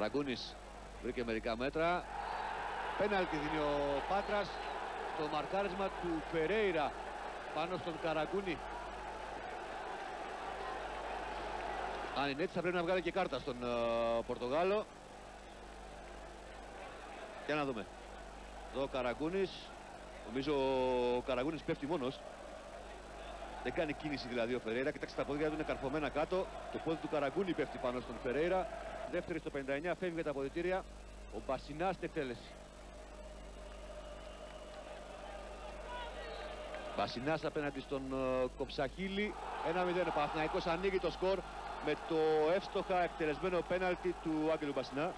Καραγκούνης βρήκε μερικά μέτρα. Πέναλτι δίνει ο Πάτρας στο μαρκάρισμα του Φερέιρα πάνω στον Καραγκούνη. Αν είναι έτσι θα πρέπει να βγάλει και κάρτα στον uh, Πορτογάλο. Για να δούμε. Εδώ ο Καραγκούνης. Νομίζω ο Καραγκούνης πέφτει μόνος. Δεν κάνει κίνηση δηλαδή ο Φερέιρα. Κοιτάξτε τα πόδια του είναι καρφωμένα κάτω. Το πόδι του Καραγκούνη πέφτει πάνω στον Φερέιρα. Δεύτερη στο 59 φεύγει τα αποδητήρια. Ο Μπασινάς στην εκτέλεση. Μπασινάς απέναντι στον uh, Κοψαχίλη. 1-0 ο Παναθηναϊκός ανοίγει το σκορ με το εύστοχα εκτελεσμένο πέναλτι του Άγγελου Μπασινά.